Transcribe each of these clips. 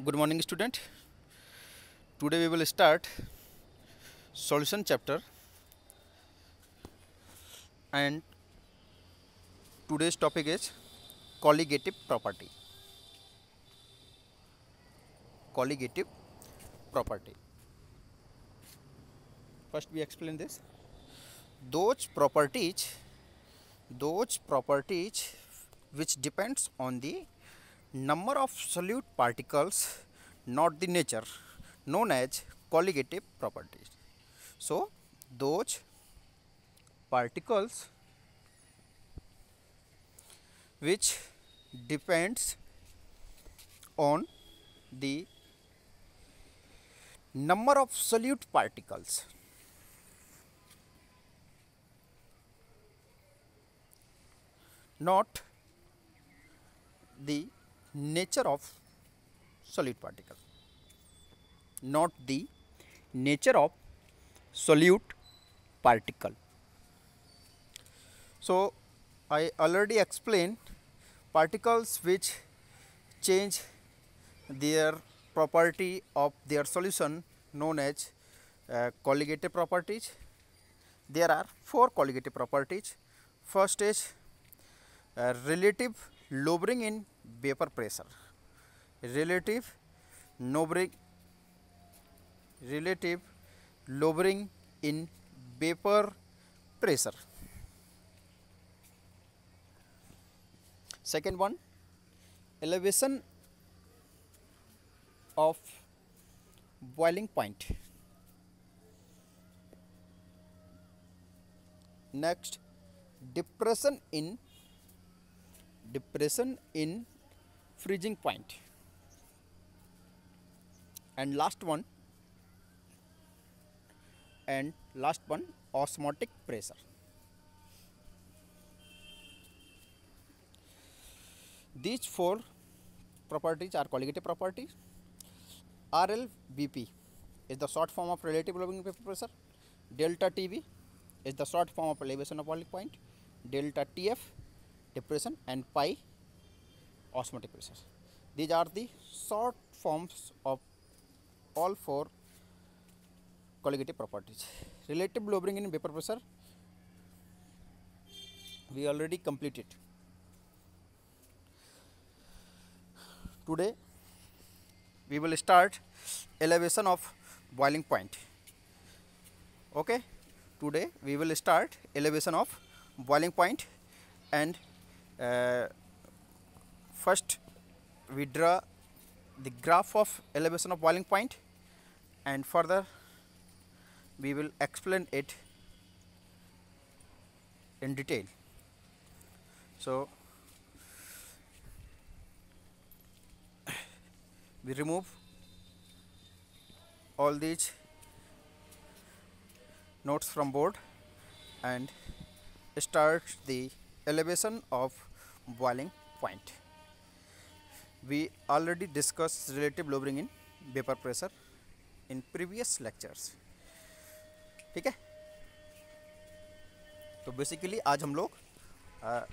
good morning student. Today we will start solution chapter. And today's topic is colligative property. Colligative property. First we explain this. Those properties those properties which depends on the number of solute particles not the nature known as colligative properties. So those particles which depends on the number of solute particles. Not the nature of solute particle not the nature of solute particle. So i already explained particles which change their property of their solution known as uh, colligative properties. There are four colligative properties. First is uh, relative lowering in vapor pressure. Relative lowering relative lowering in vapor pressure. Second one elevation of boiling point. Next depression in depression in freezing point. And last one. And last one osmotic pressure. These four properties are colligative properties. RLBP is the short form of relative lowering vapor pressure. Delta TV is the short form of elevation of boiling point. Delta TF depression and pi osmotic pressure. These are the short forms of all four colligative properties. Relative lowering in vapor pressure we already completed. Today we will start elevation of boiling point. Okay, today we will start elevation of boiling point and uh, first we draw the graph of elevation of boiling point and further we will explain it in detail so we remove all these notes from board and start the elevation of boiling point. We already discussed relative lowering in vapor pressure in previous lectures. ठीक है? तो basically आज हम लोग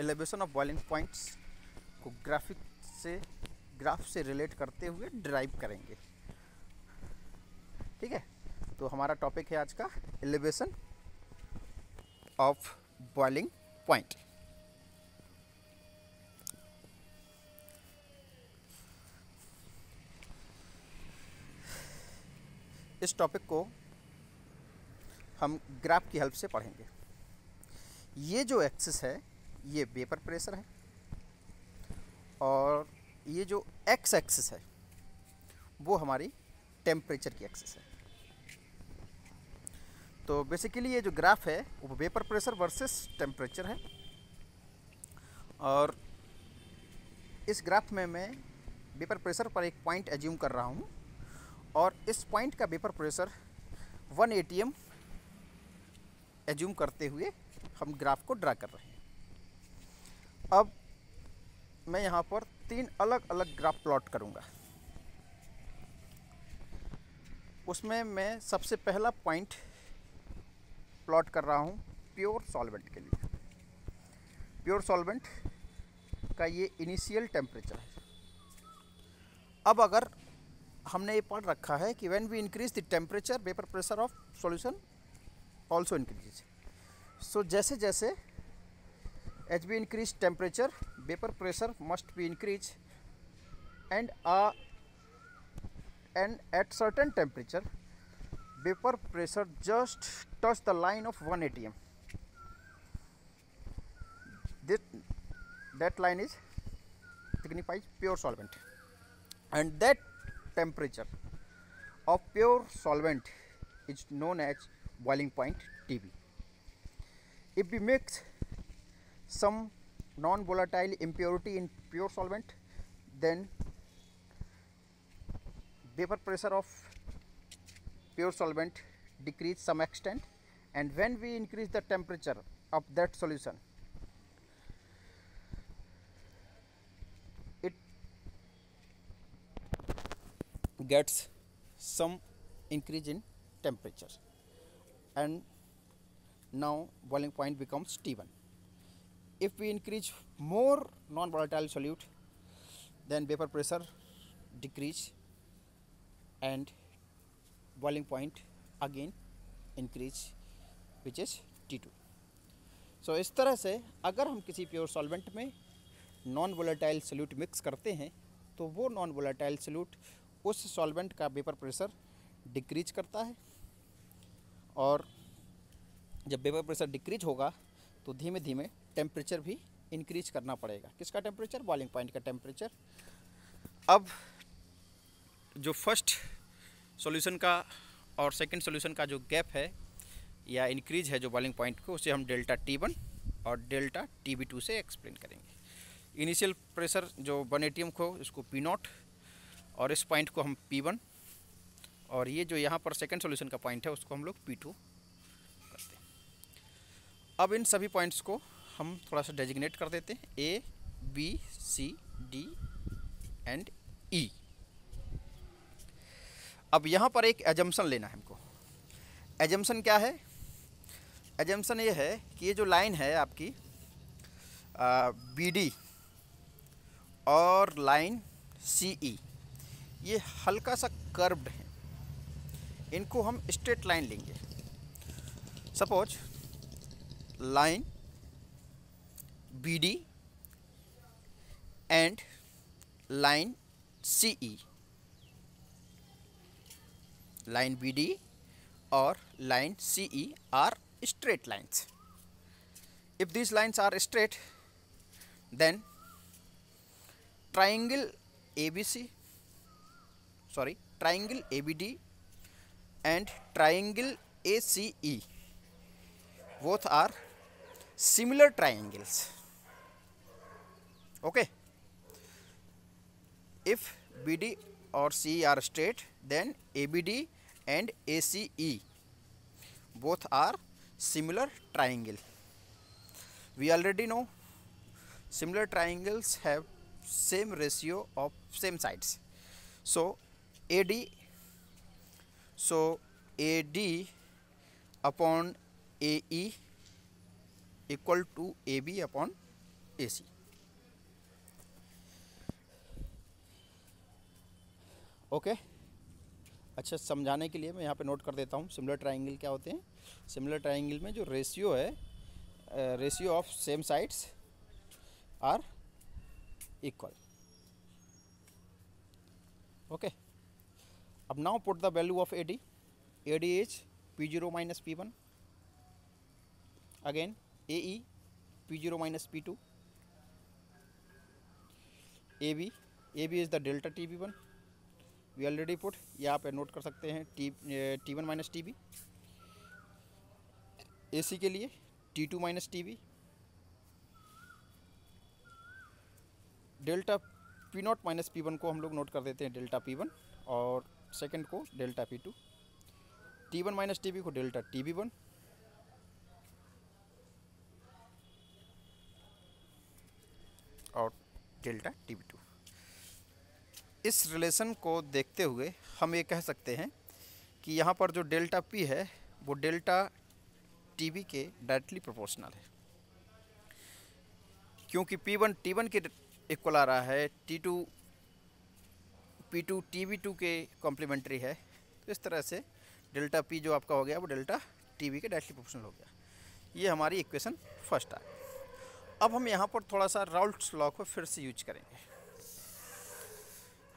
elevation of boiling points को graphic से graph से relate करते हुए ड्राइव करेंगे। ठीक है? तो हमारा टॉपिक है आज का एलिवेशन ऑफ़ बॉइलिंग पॉइंट इस टॉपिक को हम ग्राफ की हेल्प से पढ़ेंगे। ये जो एक्सिस है, ये वेपर प्रेशर है और ये जो एक्स एक्सिस है, वो हमारी टेम्परेचर की एक्सिस है। तो बेसिकली ये जो ग्राफ है, वो वेपर प्रेशर वर्सेस टेम्परेचर है और इस ग्राफ में मैं वेपर प्रेशर पर एक पॉइंट एज्यूम कर रहा हूँ। और इस पॉइंट का वेपर प्रेशर 1 एटीएम एज्यूम करते हुए हम ग्राफ को ड्रा कर रहे हैं। अब मैं यहाँ पर तीन अलग अलग ग्राफ प्लॉट करूँगा। उसमें मैं सबसे पहला पॉइंट प्लॉट कर रहा हूँ प्योर सॉल्वेंट के लिए। प्योर सॉल्वेंट का ये इनिशियल टेम्परेचर है। अब अगर हमने ये पढ़ रखा है कि when we increase the temperature vapour pressure of solution also increase so जैसे जैसे H B increase temperature vapour pressure must be increase and and at certain temperature vapour pressure just touch the line of one A T M that line is signifies pure solvent. And that temperature of pure solvent is known as boiling point TB. If we mix some non-volatile impurity in pure solvent then vapor pressure of pure solvent decrease some extent and when we increase the temperature of that solution gets some increase in temperature and now boiling point becomes T1. If we increase more non-volatile solute then vapor pressure decrease and boiling point again increase which is T2. So so, इस तरह से अगर हम किसी pure solvent में non volatile solute mix करते हैं तो वो नॉन वोलेटाइल सल्यूट उस सॉल्वेंट का वेपर प्रेशर डिक्रीज करता है। और जब वेपर प्रेशर डिक्रीज होगा तो धीमे धीमे टेम्परेचर भी इंक्रीज करना पड़ेगा। किसका टेम्परेचर बॉइलिंग पॉइंट का टेम्परेचर अब जो फ़र्स्ट सॉल्यूशन का और सेकंड सॉल्यूशन का जो गैप है, या इंक्रीज है जो बॉइलिंग पॉइंट को, उसे हम डेल्टा टी वन और डेल्टा टी बी टू से एक्सप्लेन करेंगे। इनिशियल प्रेशर जो वन ए को, इसको पी नॉट और इस पॉइंट को हम P1 और ये जो यहाँ पर सेकेंड सोल्यूशन का पॉइंट है, उसको हम लोग P2 करते हैं। अब इन सभी पॉइंट्स को हम थोड़ा सा डेजिग्नेट कर देते हैं। A B C D and E अब यहाँ पर एक एजम्सन लेना है हमको। एजम्सन क्या है? एजम्सन ये है कि ये जो लाइन है आपकी बी डी और लाइन सी ई ये हल्का सा कर्व्ड है। इनको हम स्ट्रेट लाइन लेंगे। Suppose line B D and line C E line B D और line C E are straight lines if these lines are straight then triangle A B C sorry triangle ABD and triangle ACE both are similar triangles. Okay. If BD or CE are straight then ABD and ACE both are similar triangle. We already know similar triangles have same ratio of same sides. So AD so AD upon AE equal to AB upon AC okay okay? अच्छा समझाने के लिए मैं यहाँ पे note कर देता हूँ सिमिलर ट्राइंगल क्या होते हैं? सिमिलर ट्राइंगल में जो रेशियो है ratio of same sides are equal okay अब now put the value of A D A D is P zero minus P one again A E P zero minus P two A B A B is the delta T B one we already put यहाँ पे note कर सकते हैं T T one minus T B A C के लिए T two minus T B delta P naught minus P one को हम लोग नोट कर देते हैं डेल्टा पी वन और सेकंड को delta P two. T one minus T B को डेल्टा टी बी वन। और डेल्टा टी बी टू। इस रिलेशन को देखते हुए हम ये कह सकते हैं कि यहाँ पर जो डेल्टा पी है, वो डेल्टा टी बी के डायरेक्टली प्रोपोर्शनल है। क्योंकि पी वन, टी वन के इक्वल आ रहा है, T two P two T V two के कॉम्प्लीमेंट्री है। तो इस तरह से डेल्टा पी जो आपका हो गया, वो डेल्टा टी वी के डायरेक्टली प्रोपोर्शनल हो गया। ये हमारी इक्वेशन फ़र्स्ट है अब हम यहाँ पर थोड़ा सा राउल्ट्स लॉ को फिर से यूज़ करेंगे।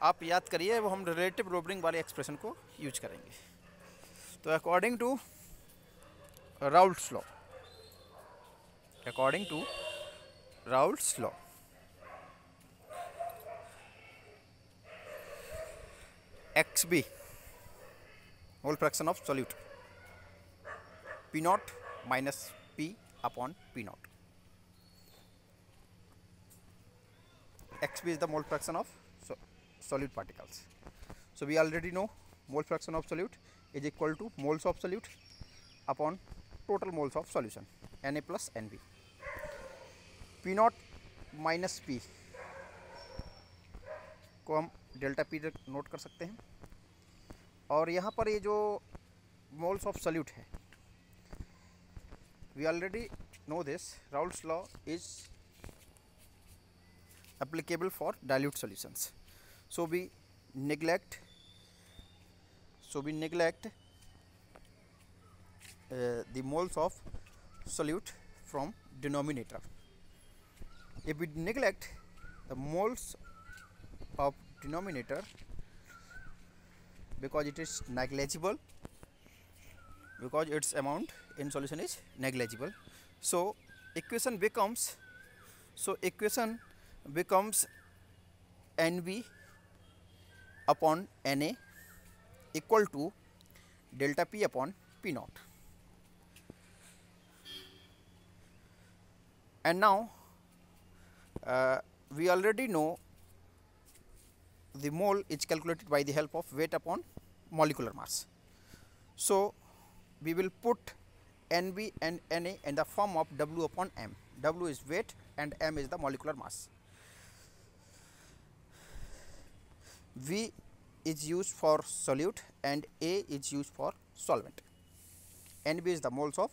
आप याद करिए, वो हम रिलेटिव रोबरिंग वाले एक्सप्रेशन को यूज़ करेंगे। तो according to Raoult's law according to Raoult's law X B whole fraction of solute P naught minus P upon P naught X B is the mole fraction of solute particles so we already know mole fraction of solute is equal to moles of solute upon total moles of solution N A plus N B P naught minus P को हम delta P note कर सकते हैं। और यहाँ पर ये जो मोल्स ऑफ़ सल्यूट है we already know this Raoult's law is applicable for dilute solutions so be neglect so be neglect the moles of solute from denominator if we neglect the moles of denominator because it is negligible because its amount in solution is negligible. So equation becomes so equation becomes NB upon Na equal to delta P upon P naught. And now uh, we already know the mole is calculated by the help of weight upon molecular mass. So, we will put NB and Na in the form of W upon M. W is weight and M is the molecular mass. V is used for solute and A is used for solvent. NB is the moles of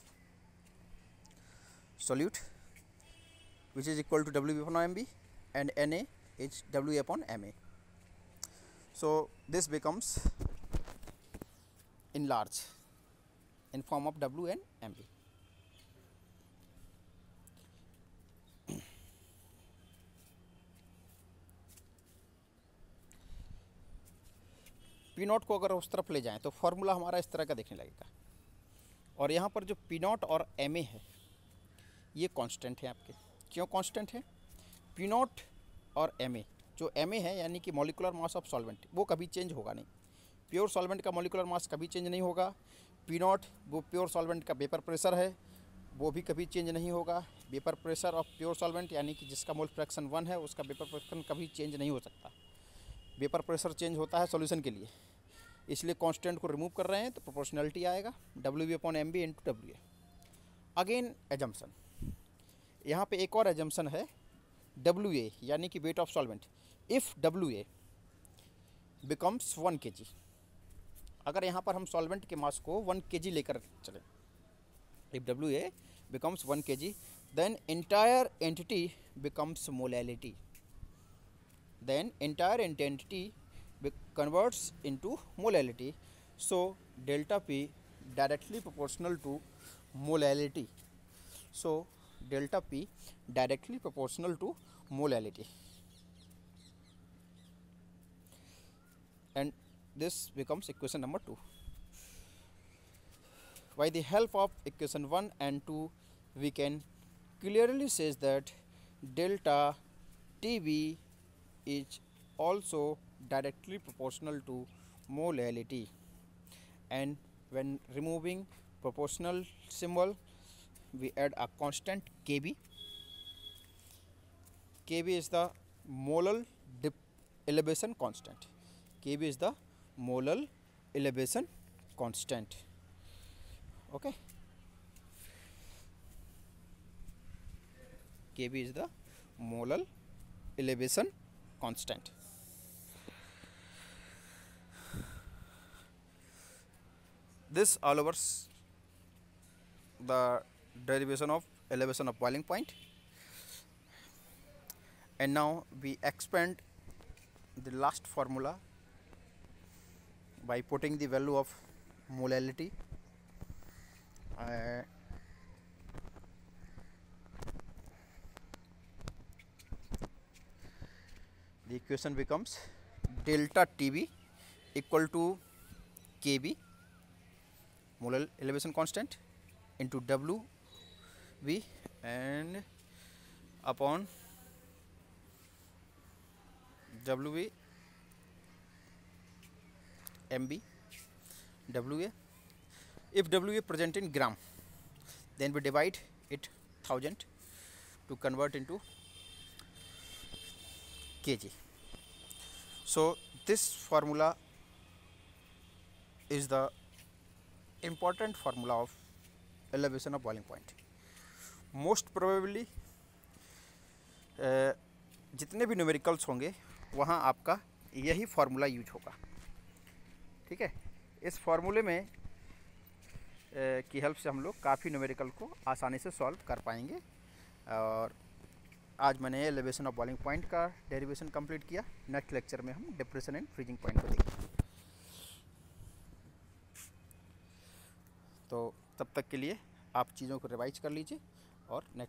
solute which is equal to W upon MB and Na is W upon Ma. So, this becomes enlarged in form of W and MB. P naught को अगर उस तरफ़ ले जाएँ तो formula हमारा इस तरह का देखने लगेगा। और यहाँ पर जो पी नॉट और एम ए है ये कांस्टेंट है आपके। क्यों कांस्टेंट है? पी नॉट और एम ए जो एम है, यानी कि मोलिकुलर मास ऑफ़ सॉल्वेंट वो कभी चेंज होगा नहीं। प्योर सॉल्वेंट का मोलिकुलर मास कभी चेंज नहीं होगा। पी नॉट वो प्योर सॉल्वेंट का वेपर प्रेशर है, वो भी कभी चेंज नहीं होगा। Vapour pressure of pure solvent यानी कि जिसका मोल फ्रैक्शन वन है, उसका वेपर फ्रैक्शन कभी चेंज नहीं हो सकता। वेपर प्रेशर चेंज होता है सॉल्यूशन के लिए। इसलिए कांस्टेंट को रिमूव कर रहे हैं तो प्रोपोर्शनलिटी आएगा। W B upon M B into W A again assumption यहाँ पे एक और एजम्सन है। डब्ल्यू ए यानी कि weight of solvent if W A becomes one K G अगर यहाँ पर हम सॉल्वेंट के मास को वन के जी लेकर चलें if W A becomes one K G then entire entity becomes molality then entire entity converts into molality so delta P directly proportional to molality so delta P directly proportional to molality and this becomes equation number 2 by the help of equation 1 and 2 we can clearly says that delta tb is also directly proportional to molality and when removing proportional symbol we add a constant kb kb is the molal elevation constant kb is the molal elevation constant. Okay? Kb is the molal elevation constant. This all over the derivation of elevation of boiling point. And now we expand the last formula by putting the value of molality uh, the equation becomes delta TB equal to KB molar elevation constant into WB and upon M B W A if W A present in gram then we divide it thousand to convert into K G so this formula is the important formula of elevation of boiling point most probably जितने भी numericals होंगे, वहाँ आपका यही formula use होगा। ठीक है? इस फार्मूले में ए, की हेल्प से हम लोग काफ़ी न्यूमेरिकल को आसानी से सॉल्व कर पाएँगे। और आज मैंने एलिवेशन ऑफ़ बॉलिंग पॉइंट का डेरिवेशन कंप्लीट किया। नेक्स्ट लेक्चर में हम डिप्रेशन एंड फ्रीजिंग पॉइंट को देखेंगे। तो तब तक के लिए आप चीज़ों को रिवाइज कर लीजिए और नेक्स्ट